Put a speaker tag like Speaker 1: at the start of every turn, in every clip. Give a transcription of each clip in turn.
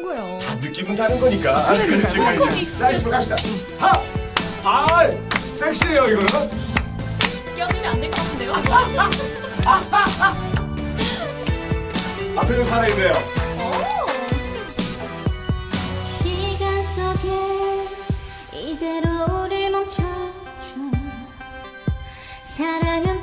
Speaker 1: 친구예요. 다
Speaker 2: 느낌은 다른 거니까. 아, 그러니까. 나이스로 아, 갑시다. 하! 아! 섹시해요 이거는.
Speaker 3: 껴들면 안 될 것 같은데요?
Speaker 2: 앞에도 살아있네요.
Speaker 1: 시간 속에 이대로 우릴 멈춰줘 사랑은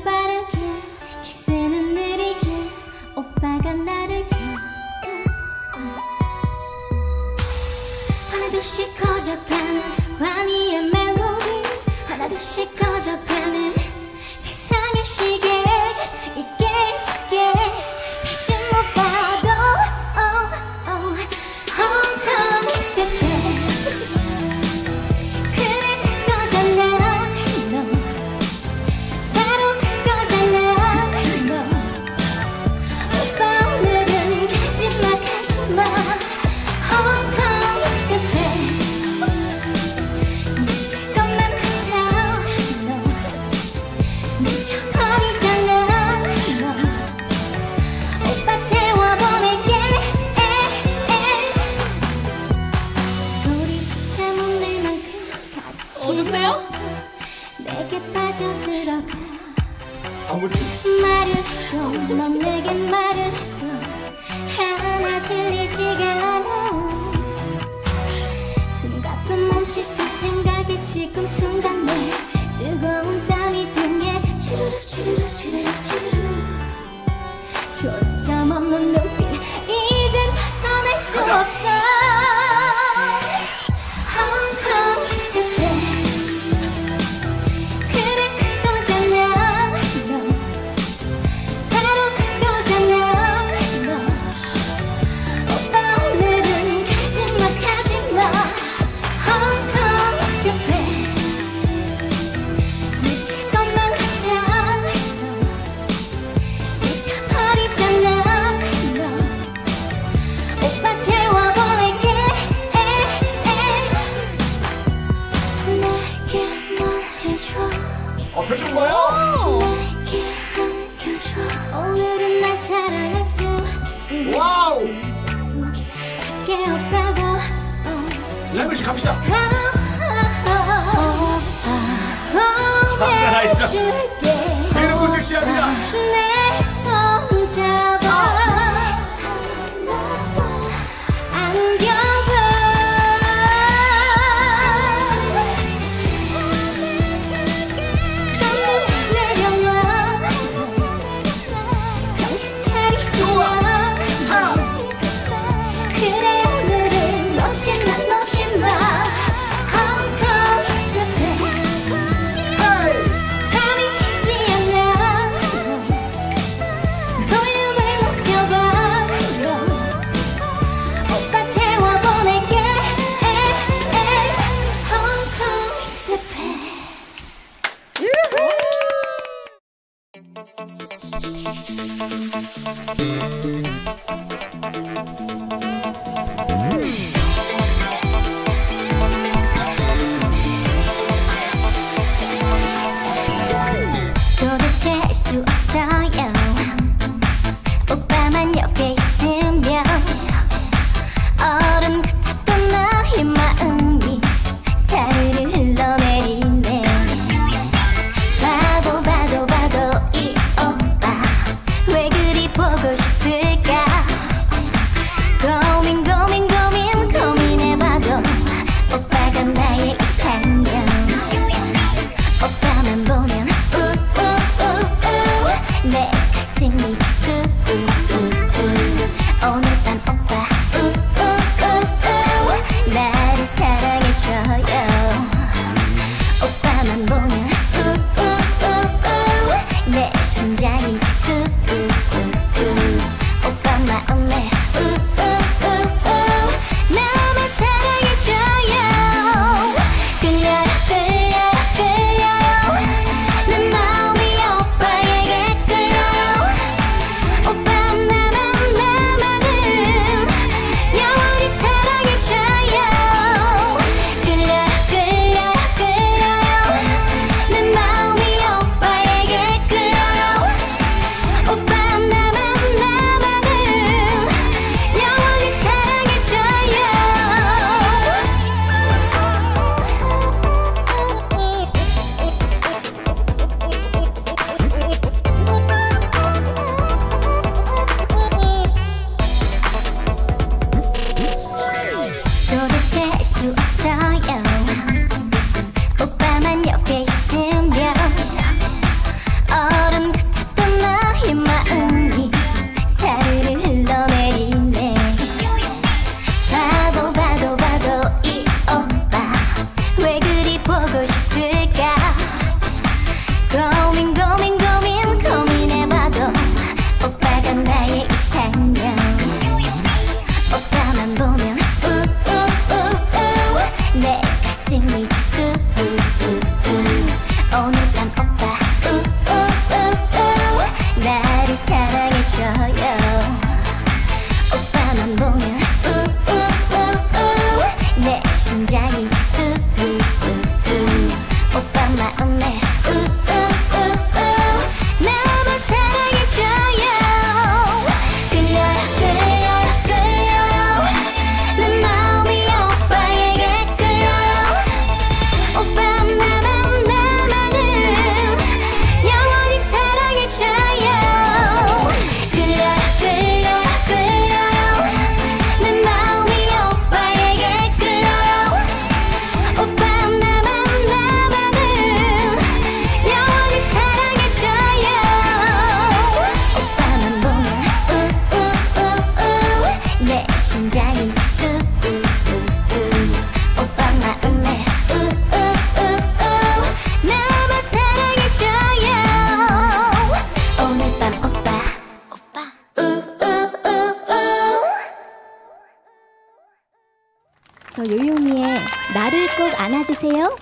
Speaker 1: 둘씩 커져가는 환희의 멜로디 하나둘씩 커져가는 세상의 시계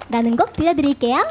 Speaker 1: 라는 곡 들려드릴게요.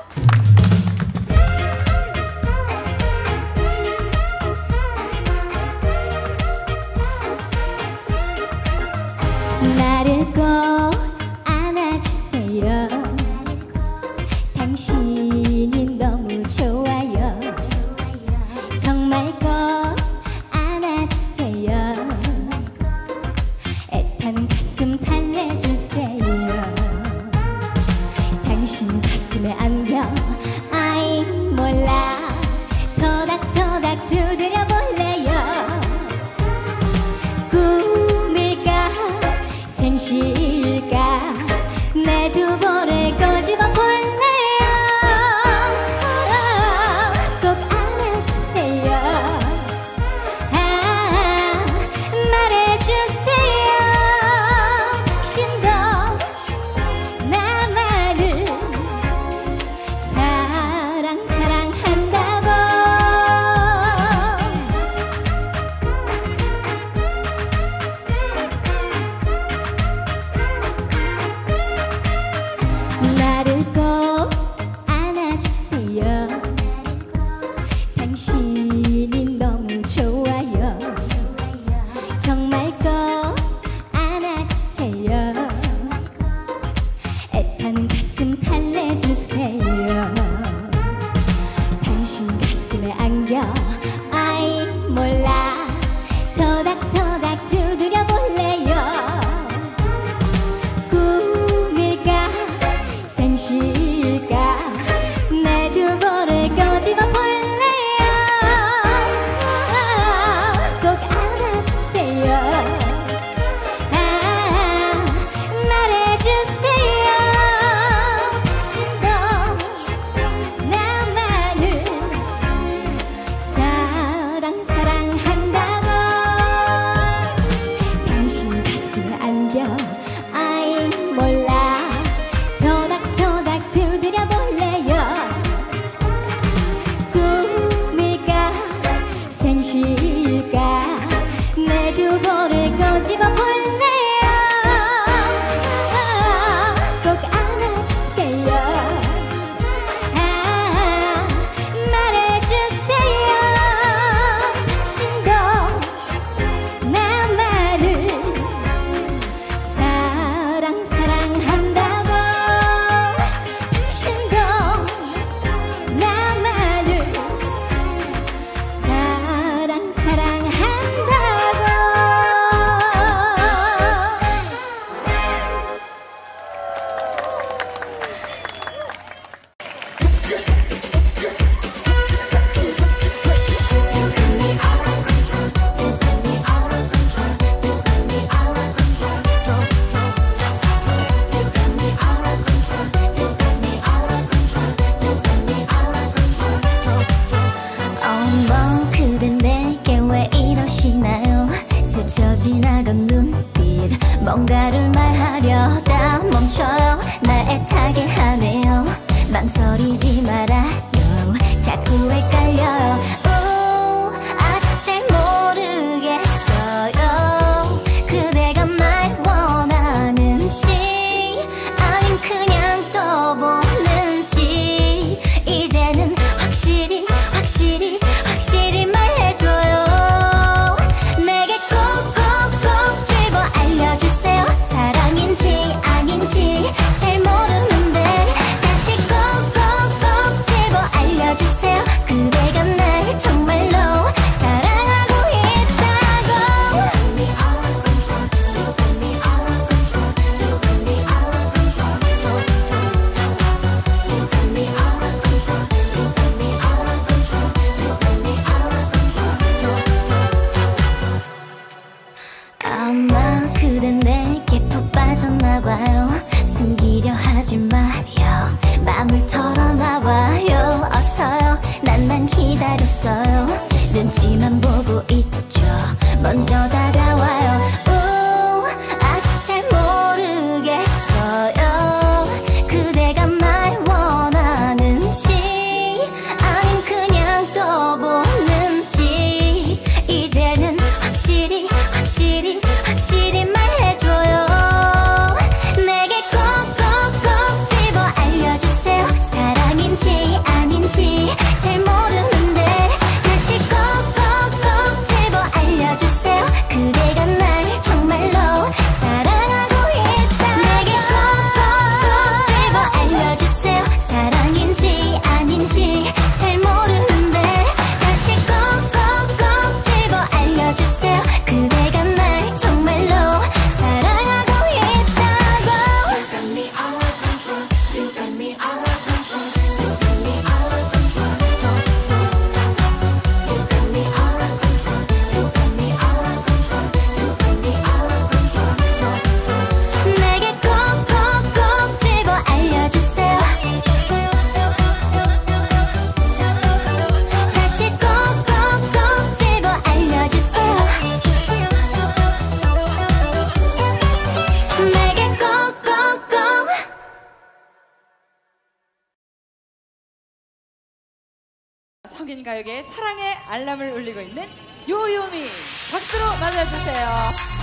Speaker 1: 한국인 가요계의 사랑의 알람을 울리고 있는 요요미 박수로 맞아주세요.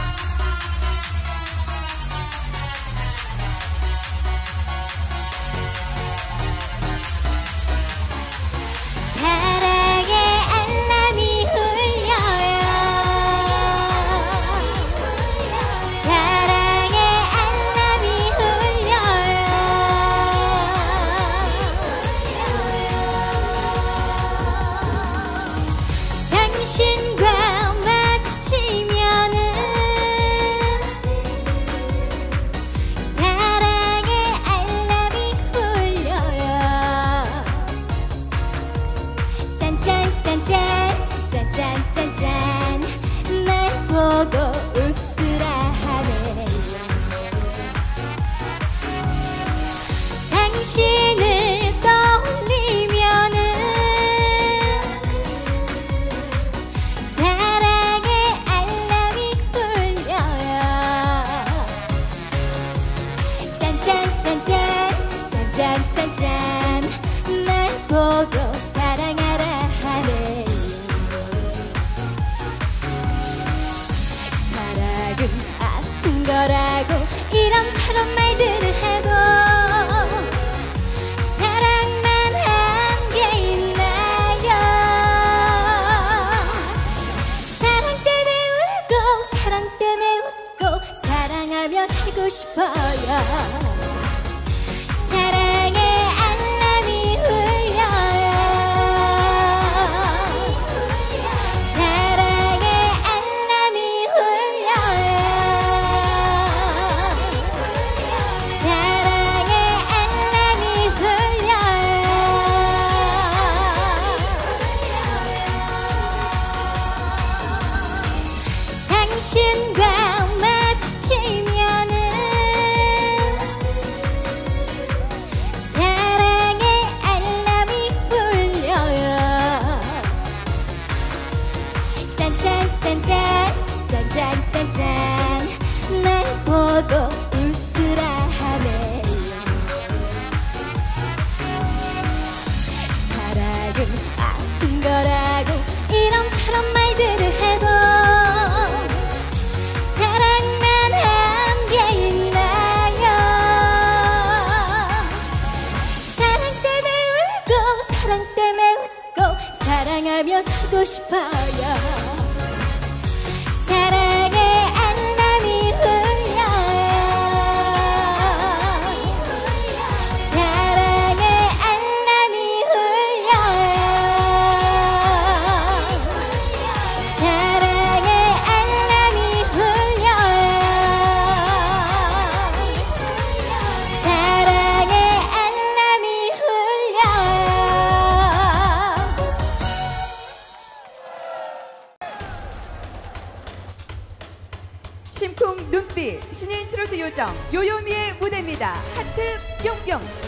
Speaker 1: 신인 트로트 요정 요요미의 무대입니다. 하트 뿅뿅.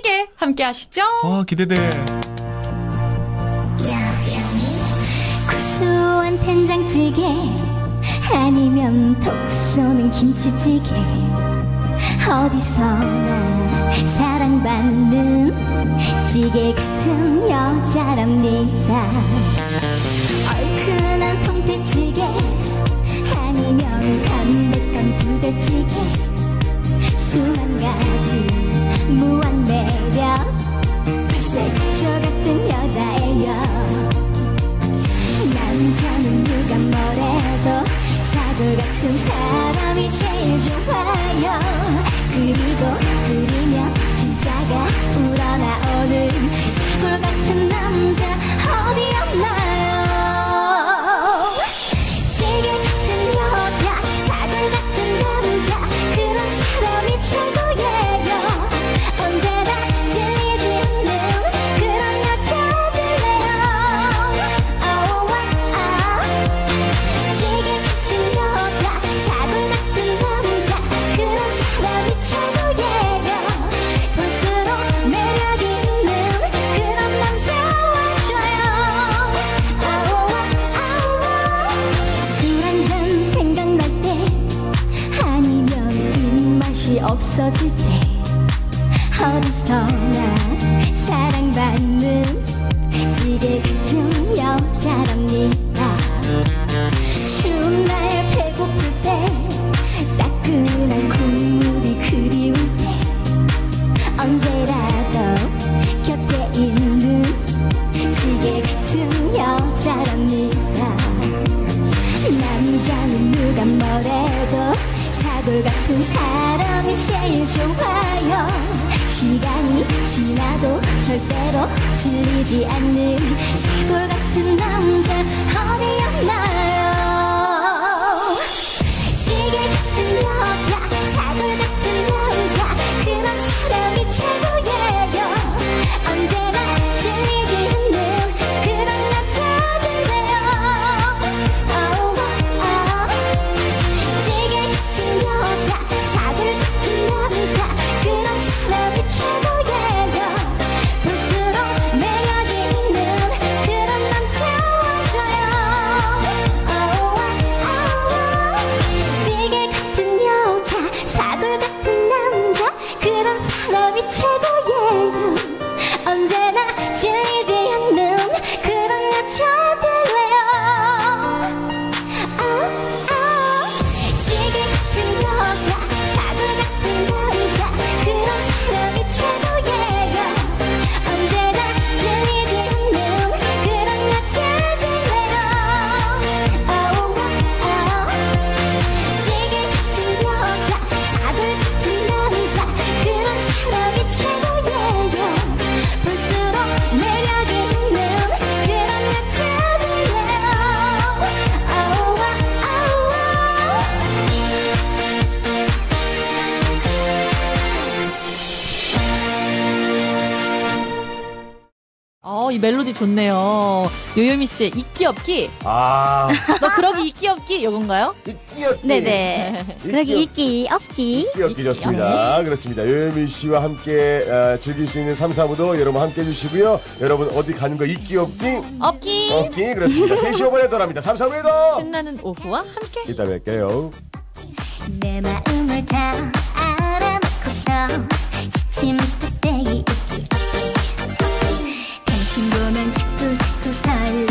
Speaker 3: 시계 함께 하시죠.
Speaker 2: 아, 기대돼.
Speaker 1: 구수한 된장찌개 아니면 톡 쏘는 김치찌개 어디서나 사랑받는 찌개 같은 여자랍니다 얼큰한 통대찌개 아니면 담백한 부대찌개 수만 가지 무한 매력. 같은 여자예요. 남자는 누가 뭐래도 사도 같은 사람이 제일 좋아요. 그리고 그리며 진짜가 우러나오는 사골 같은 남자 어디 없나요 좋아요. 시간이 지나도 절대로 질리지 않는 새돌 같은 남자 어디였나
Speaker 3: 멜로디 좋네요. 요요미 씨의 있기 없기.
Speaker 2: 아,
Speaker 3: 너 그러기 있기 없기 요건가요?
Speaker 2: 있기였기.
Speaker 1: 네네. 그러기 있기 없기.
Speaker 2: 있기였기 좋습니다. 그렇습니다. 요요미 씨와 함께 어, 즐길 수 있는 3, 4부도 여러분 함께 해주시고요. 여러분 어디 가는 거 있기 없기?
Speaker 3: 없기.
Speaker 2: 없기 그렇습니다. 3시 5분에 돌아옵니다. 3, 4부에도
Speaker 3: 신나는 오후와 함께.
Speaker 2: 이따 뵐게요.
Speaker 1: 내 마음을 다 알아놓고서 시침부터 떼기 있기 당신 보면 자꾸 자꾸 설레요 매일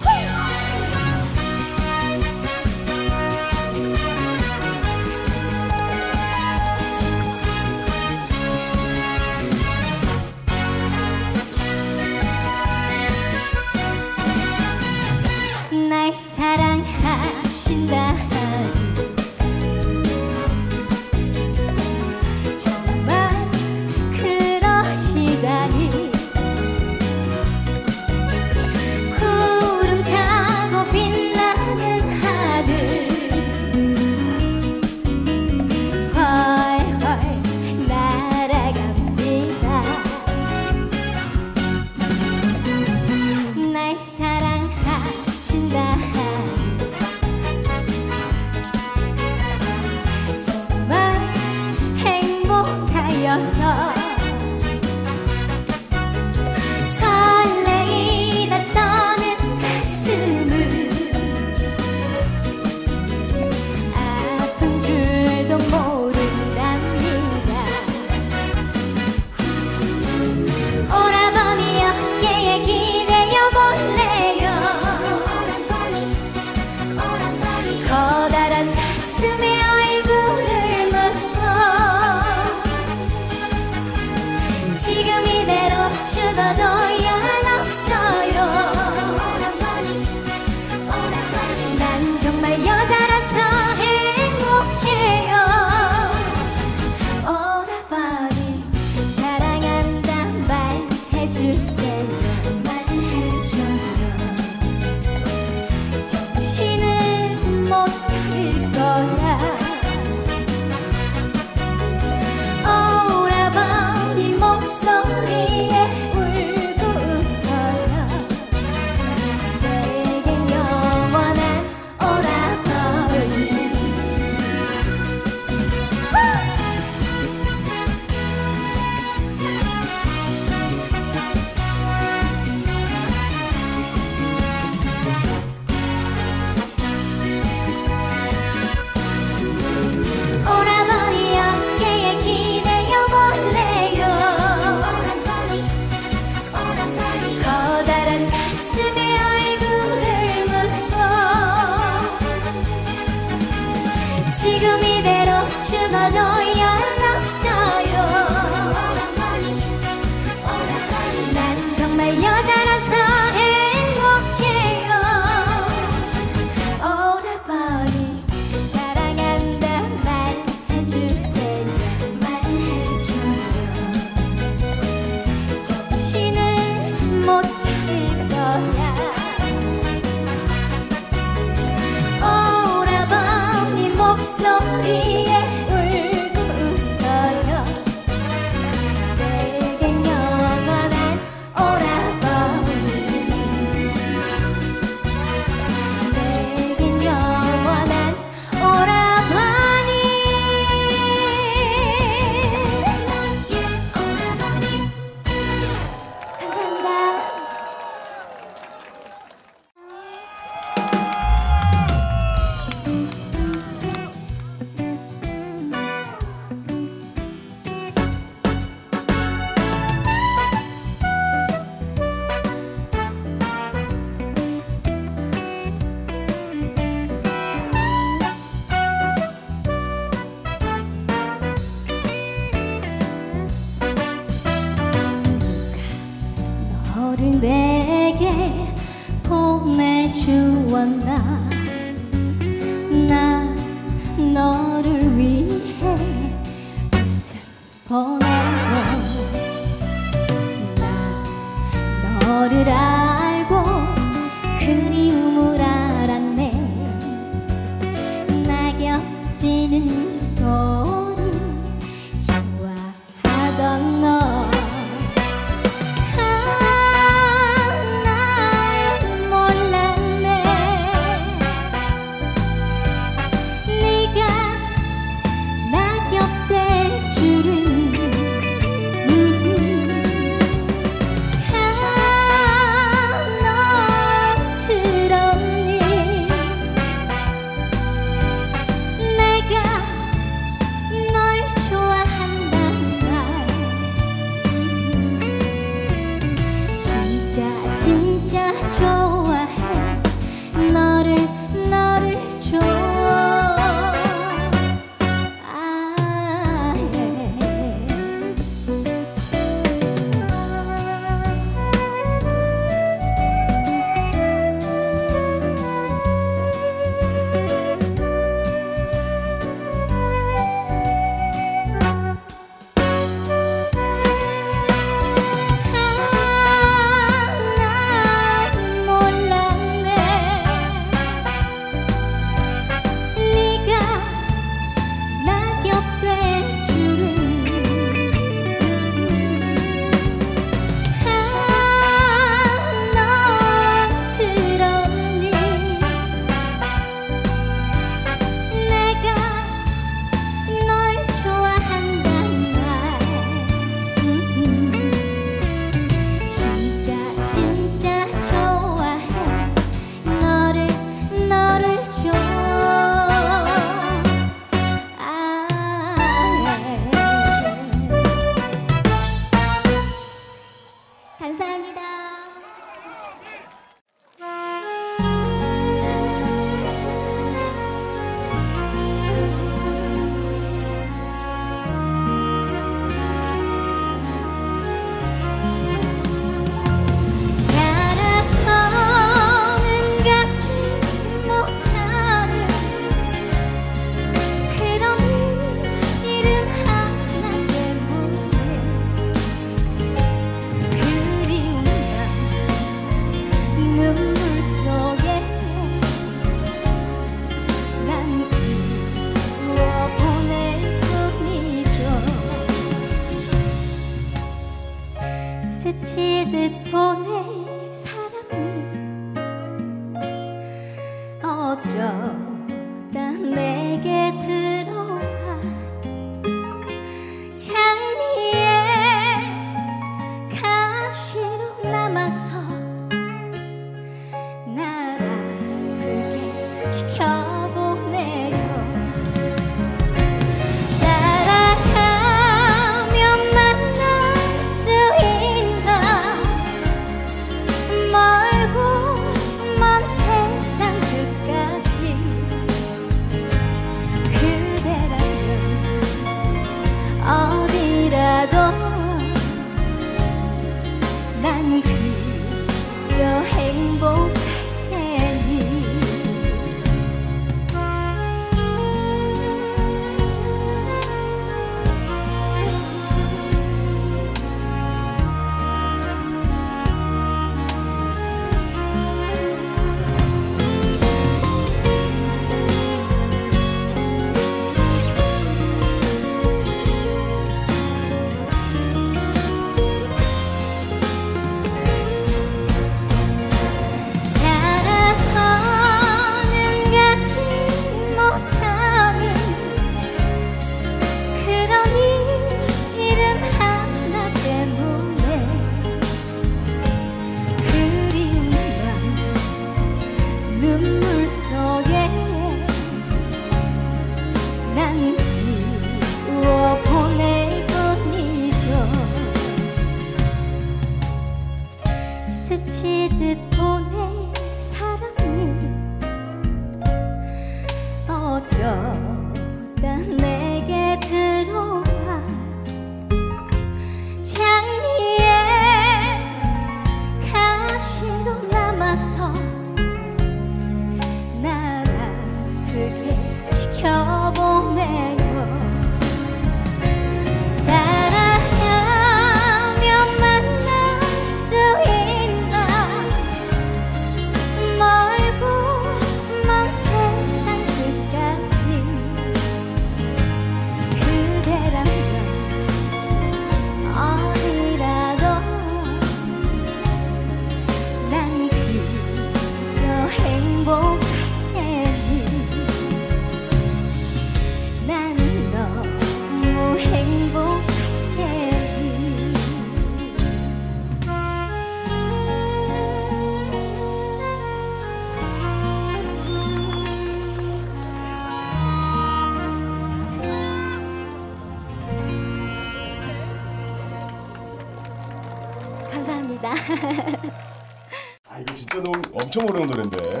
Speaker 2: 엄청 어려운 노래인데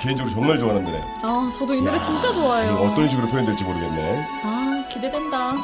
Speaker 2: 개인적으로 정말 좋아하는 노래.
Speaker 3: 아 저도 이 노래
Speaker 2: 야,
Speaker 3: 진짜 좋아해요.
Speaker 2: 어떤 식으로 표현될지 모르겠네.
Speaker 3: 아 기대된다.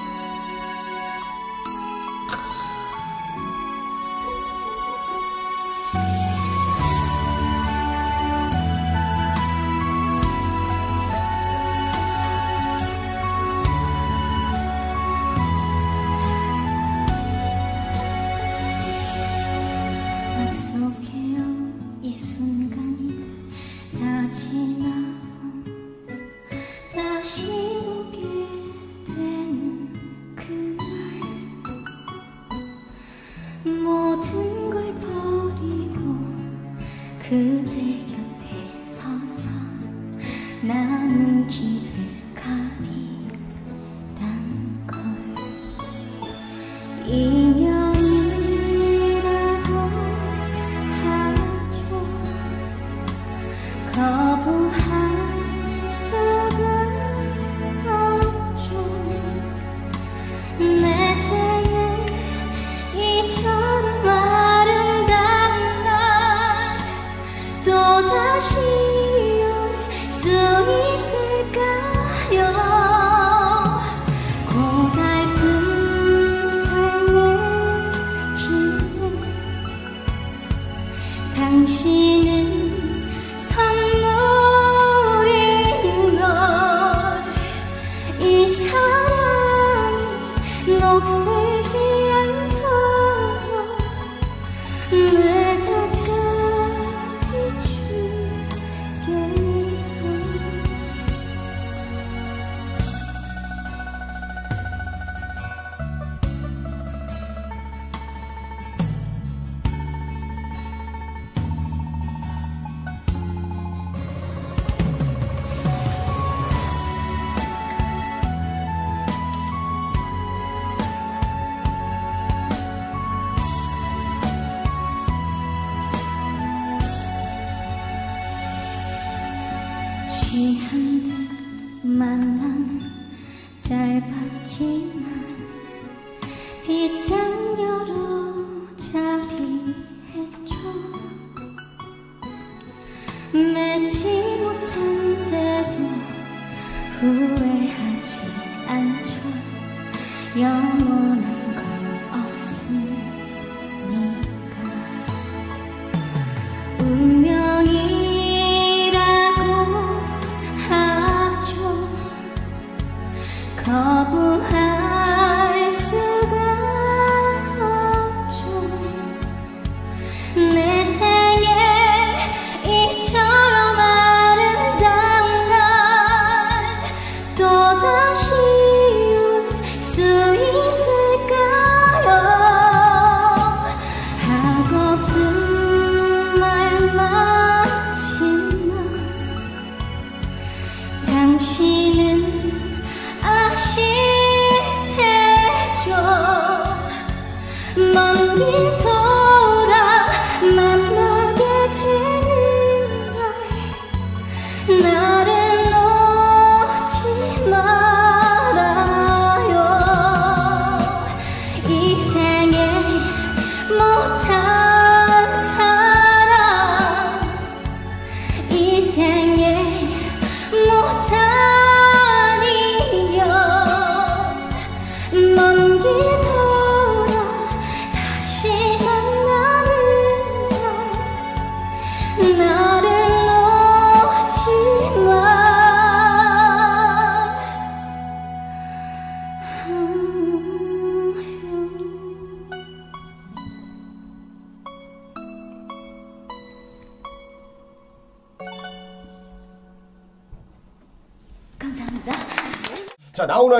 Speaker 1: 짧았지만 빛은 여러 자리 했죠. 맺지 못한 때도 후회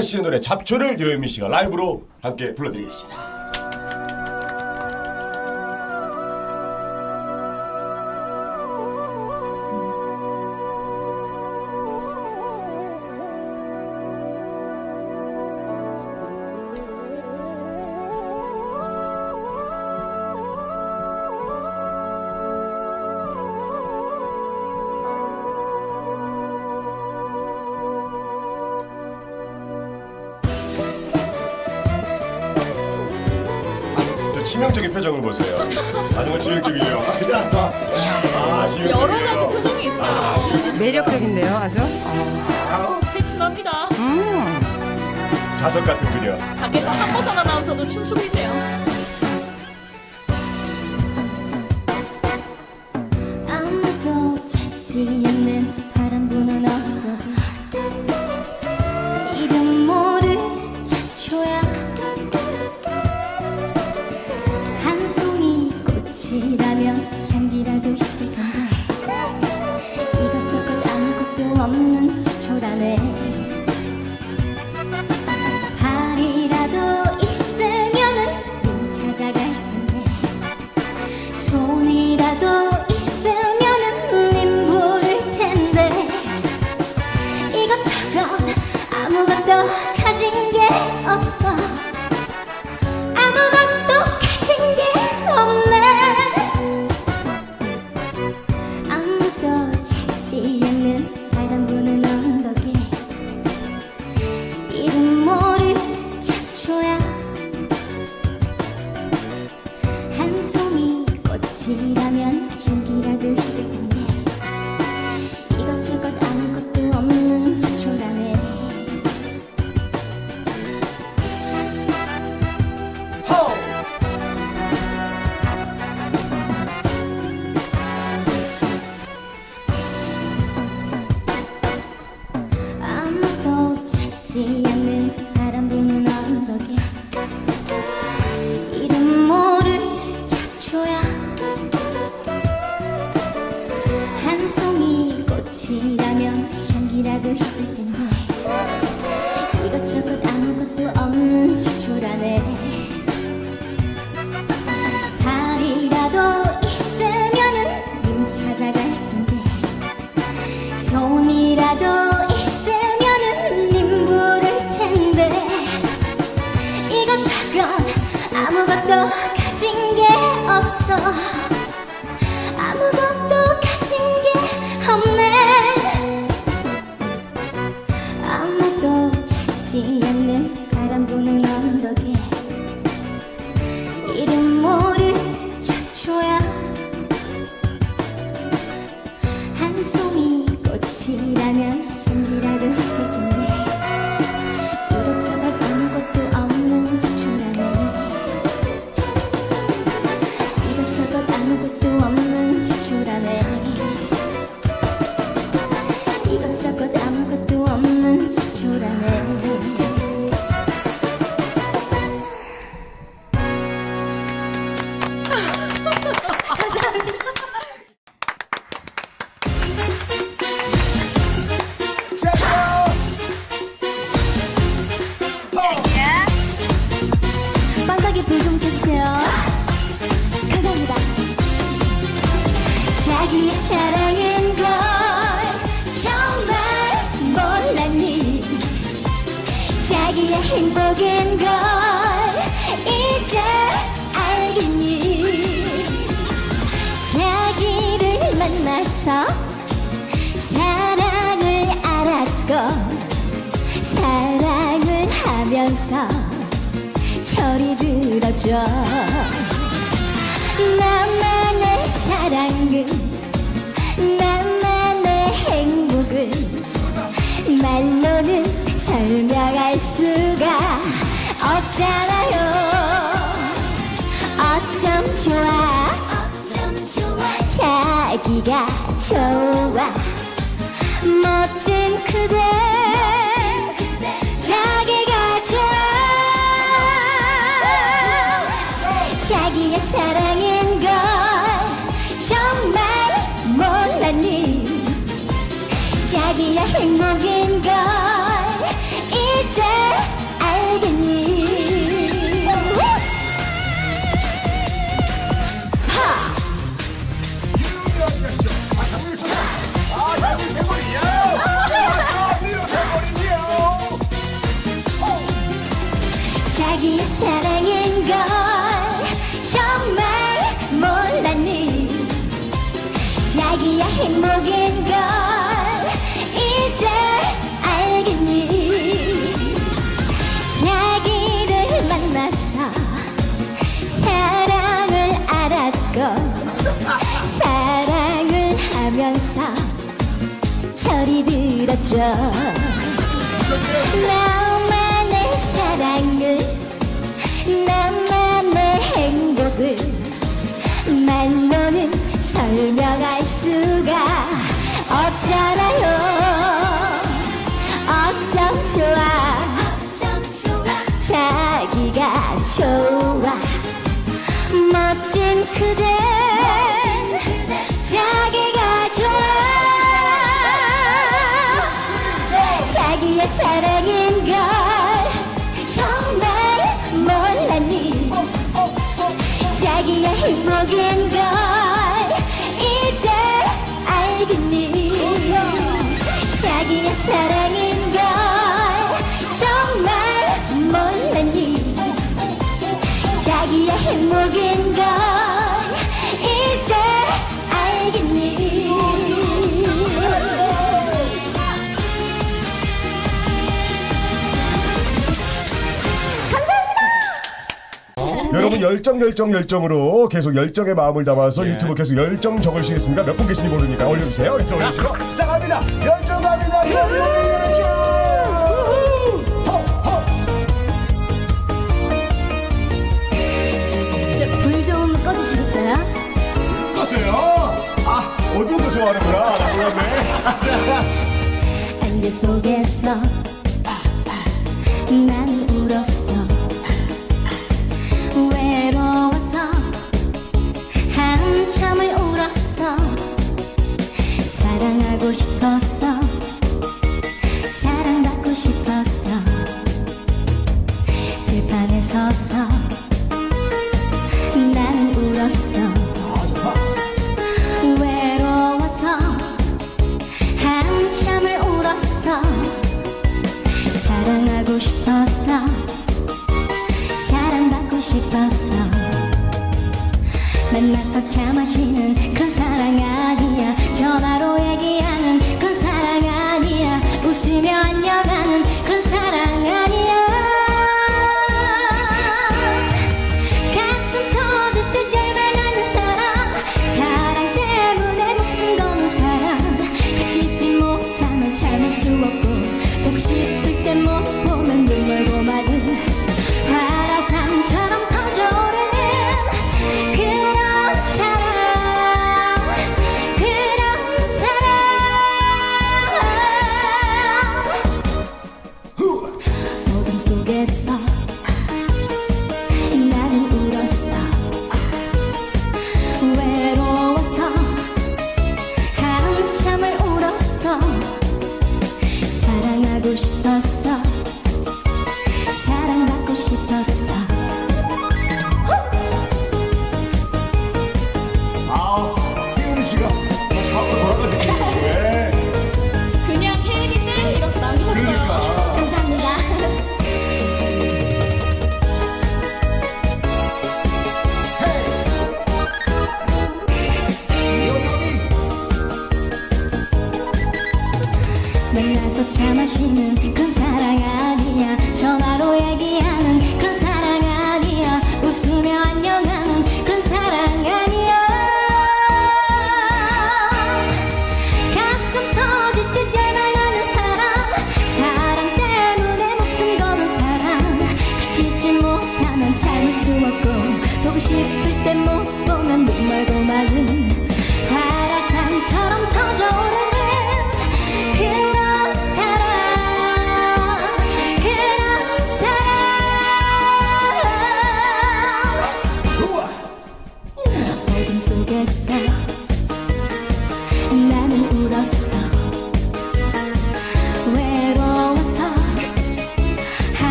Speaker 2: 씨의 노래 잡초를 여유미 씨가 라이브로 함께
Speaker 1: 불러드리겠습니다. 멋진 그대 う。again.
Speaker 2: 여러분 열정 열정 열정으로 계속 열정의 마음을 담아서 예. 유튜브 계속 열정 적으시겠습니다. 몇 분 계신지 모르니까 올려주세요. 열정 올려주시고 자 갑니다. 열정 갑니다. 아, 어두운 거 좋아하는구나. 아, 나 몰랐네.
Speaker 1: 안개 속에서 나 싶었어.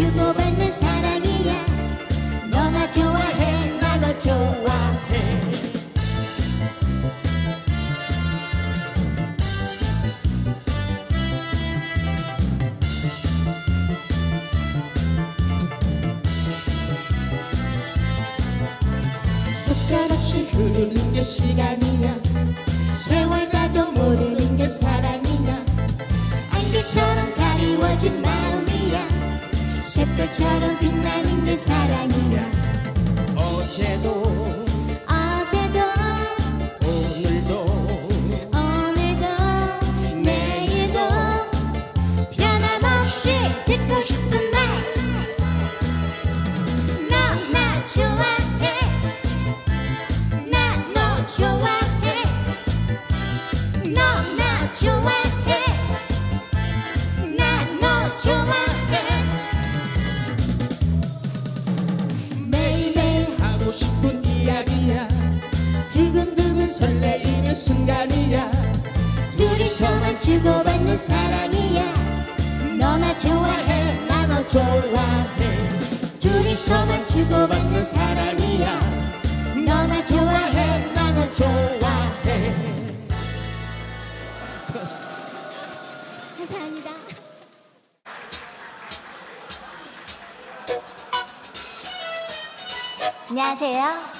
Speaker 4: 주고받는 사랑이야. 너나 좋아해 나도 좋아해. 속절없이
Speaker 1: 흐르는 게 시간이야.
Speaker 4: 별처럼 빛나는 내 사랑이야.
Speaker 1: 어제도
Speaker 4: 주고받는 사랑이야. 너나 좋아해 나도 좋아해. 둘이서만 주고받는 사랑이야. 너나 좋아해 나도 좋아해. 감사합니다.
Speaker 1: 안녕하세요.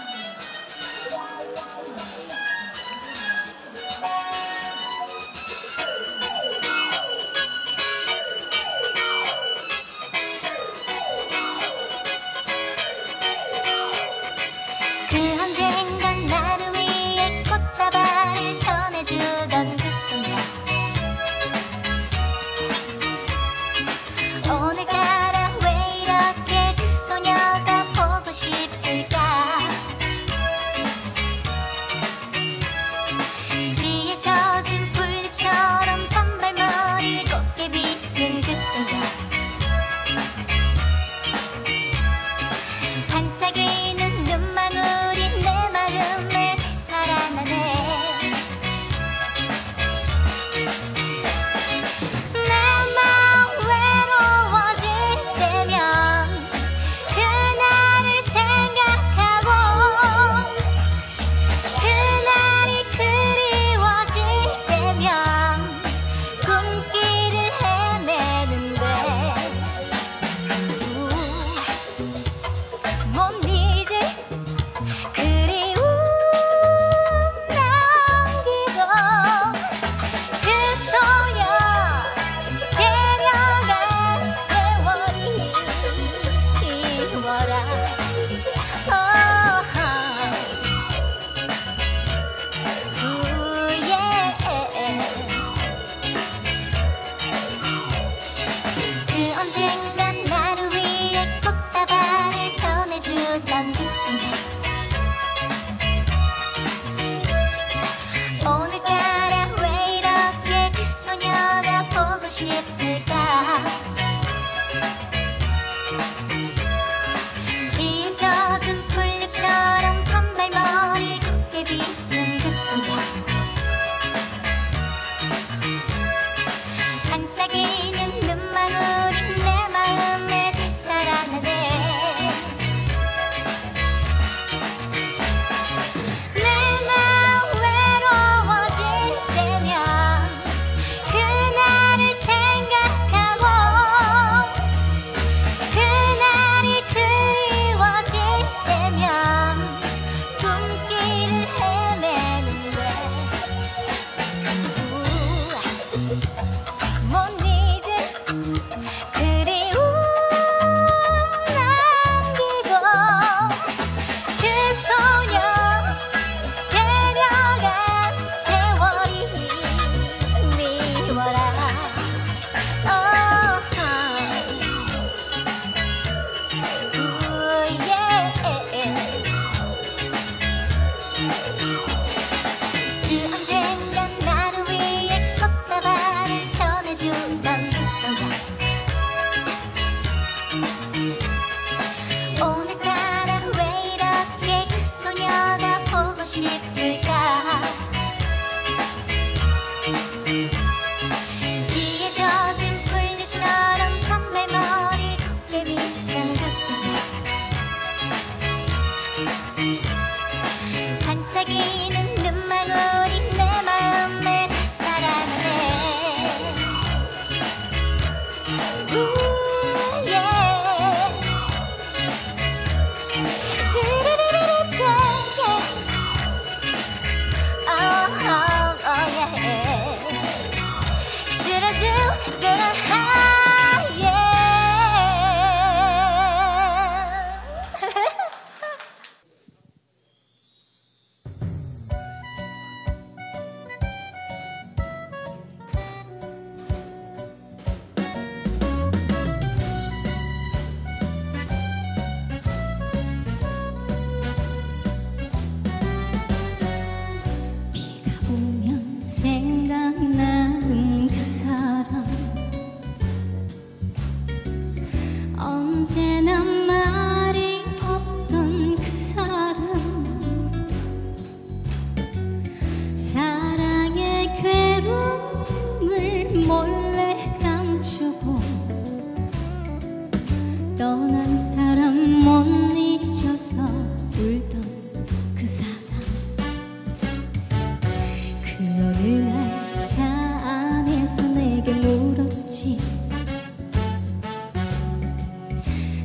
Speaker 1: 안에서 내게 물었지.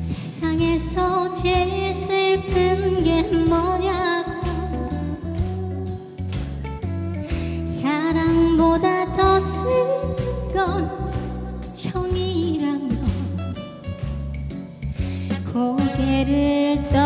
Speaker 1: 세상에서 제일
Speaker 5: 슬픈 게 뭐냐고. 사랑보다 더 슬픈 건 정이라며 고개를
Speaker 3: 떠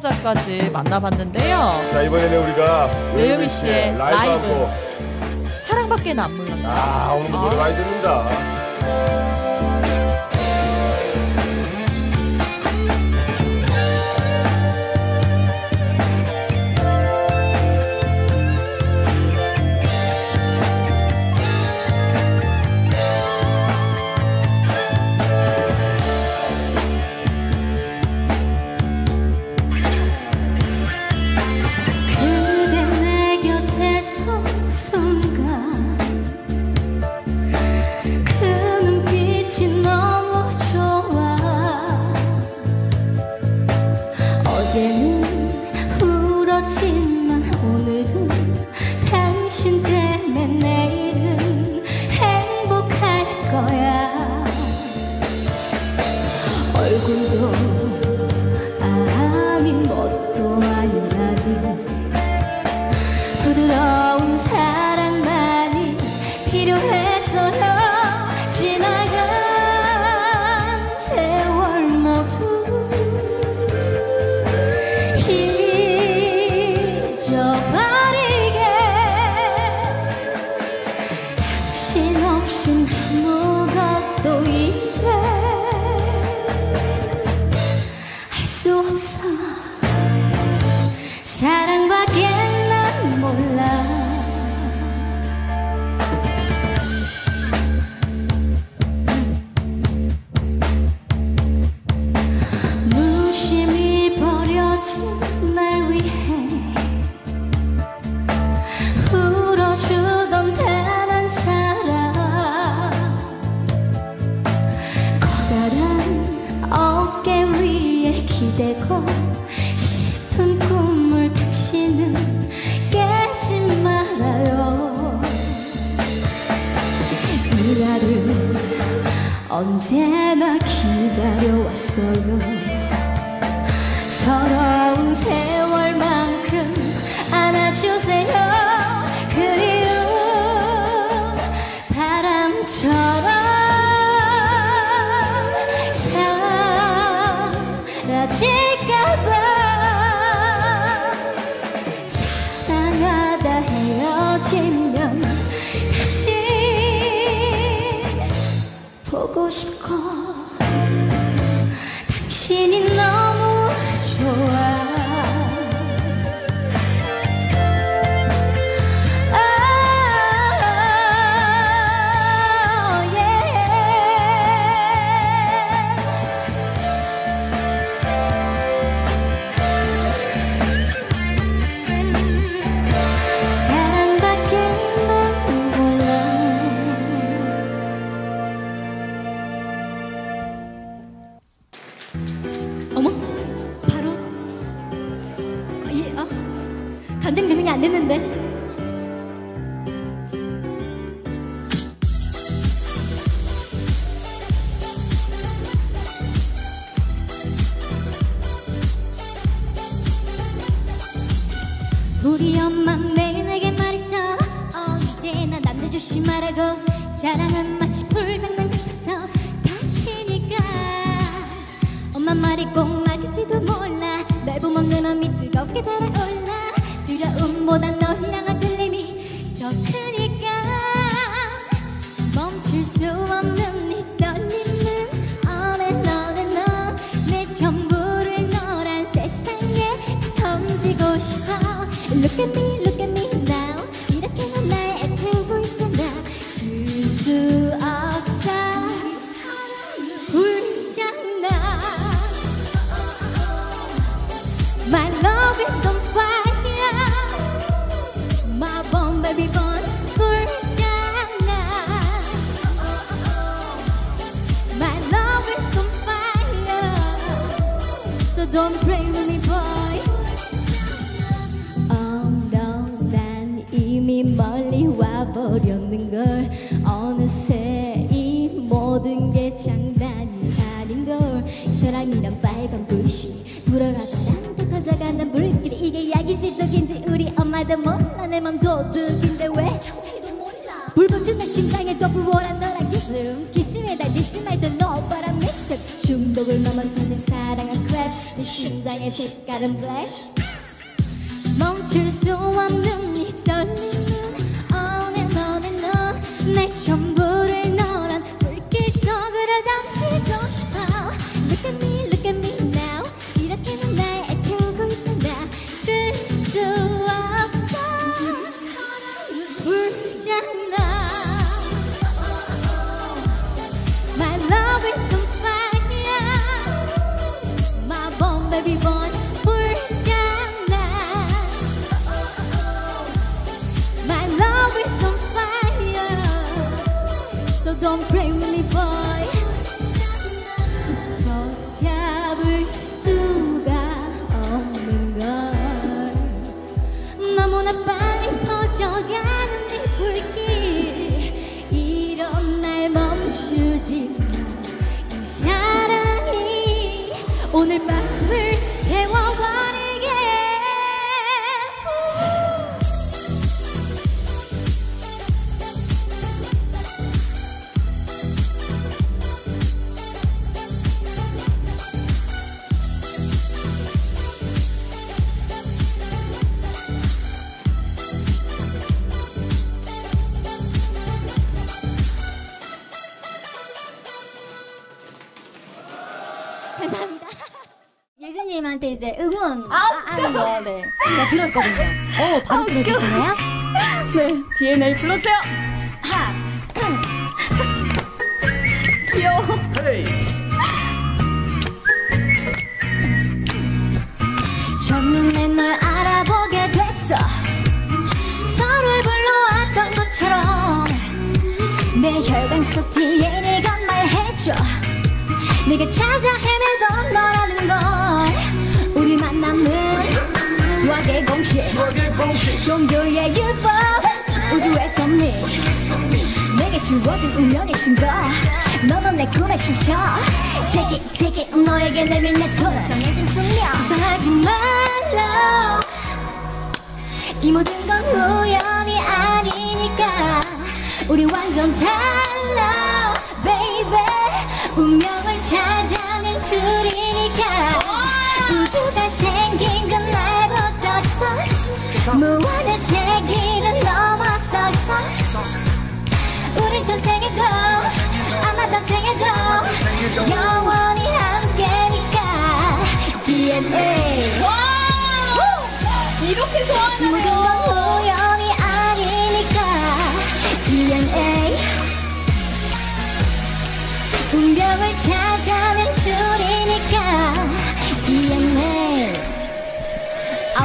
Speaker 3: 참가자까지 만나봤는데요.
Speaker 1: 자 이번에는 우리가
Speaker 3: 요요미 씨의 라이브, 사랑밖에 안 몰라.
Speaker 1: 아 오늘 노래 많이 듣는다. 던지고 싶어 Look at me, look 장난이 아닌걸. 사랑이란 빨간 불씨 불어라 바람 더 커져가는 불길. 이게 약이지 독인지 우리 엄마도 몰라. 내 맘 도둑인데 왜? 형제도 몰라. 불 붙은 내 심장에 또 부어란 너란 기승 기승에 달 디스마이도 no but I miss it 중독을 넘어서는 사랑한 클랩 내 심장의 색깔은 black. 멈출 수 없는 이 떨림 don't play with me boy. 걷잡을 수가 없는 걸. 너무나 빨리 퍼져가는 이 불길. 이런 날 멈추지 마 이 사랑이 오늘 밤 하는 거, 네. 제가 들었거든요.
Speaker 3: 어, 바로 들어주시네요.
Speaker 1: 네, DNA 불렀어요. 하. 귀여워. 첫눈에 널 알아보게 됐어. 서로를 불러왔던 것처럼 내 혈관 속 DNA가 말해줘. 네가 찾아 헤 태도의 율법. 우주에서 네 내게 주어진 운명의 신고 너는 내 꿈의 신처 Take it, take it 너에게 내밀 내 손을 정해진 숙명. 걱정하지 말라. 이 모든 건 우연이 아니니까 우리 완전 달라 baby. 운명을 찾아낸 줄이니까 우주가 생긴 건날부터 있어 무엇 넘어서서 우린 전생에도 아마 당생에도 영원히 함께니까. DNA
Speaker 3: 이렇게
Speaker 1: 모든 건 우연이 아니니까. DNA 운명을 찾아낸 줄이니까. DNA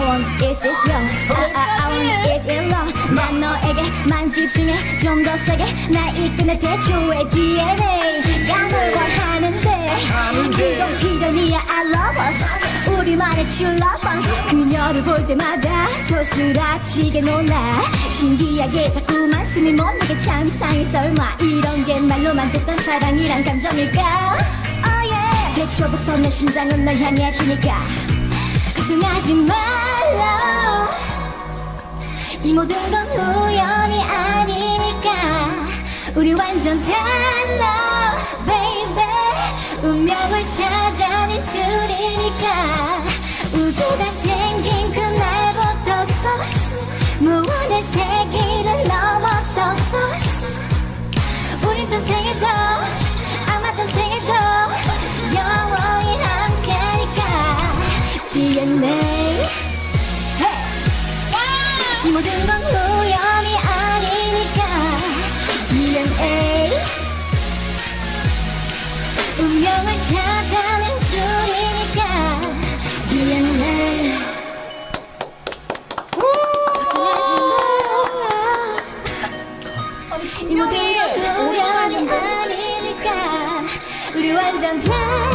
Speaker 1: want it this raw I, I, I want it in raw 난 너에게만 집중해 좀더 세게 날 이끄는 대초의 DNA가 널 원하는데 이건 필연이야 I love us 우리만의 true love 그녀를 볼 때마다 소스라치게 놀라 신기하게 자꾸만 숨이 멎는 게 참 이상해 설마 이런 게 말로만 듣던 사랑이란 감정일까 대초부터 내 심장은 널 향해 뛰니까 걱정하지 말라 이 모든 건 우연이 아니니까. 우리 완전 달라 baby. 운명을 찾아낸 줄이니까. 우주가 생긴 그날부터서 무한의 세기를 넘어서서. 우린 전생에도 아마 평생에도 영원히 함께니까. DNA 모든 건 우연이 아니니까. DNA 운명을 찾아낸 줄이니까. DNA 이. 모든 건 우연이 아니니까. 우리 완전 달